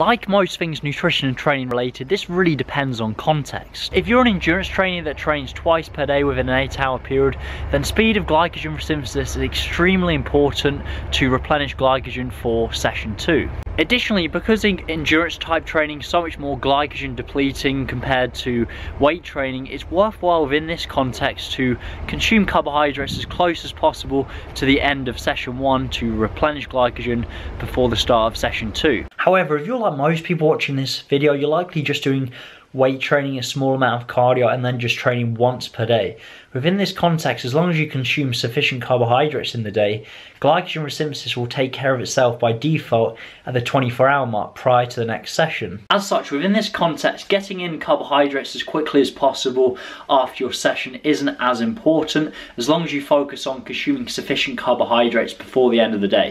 Like most things nutrition and training related, this really depends on context. If you're an endurance trainer that trains twice per day within an 8 hour period, then speed of glycogen synthesis is extremely important to replenish glycogen for session 2. Additionally, because endurance type training is so much more glycogen depleting compared to weight training, it's worthwhile within this context to consume carbohydrates as close as possible to the end of session one to replenish glycogen before the start of session two. However, if you're like most people watching this video, you're likely just doing weight training, a small amount of cardio, and then just training once per day. Within this context, as long as you consume sufficient carbohydrates in the day, glycogen resynthesis will take care of itself by default at the 24 hour mark prior to the next session. As such, within this context, getting in carbohydrates as quickly as possible after your session isn't as important as long as you focus on consuming sufficient carbohydrates before the end of the day.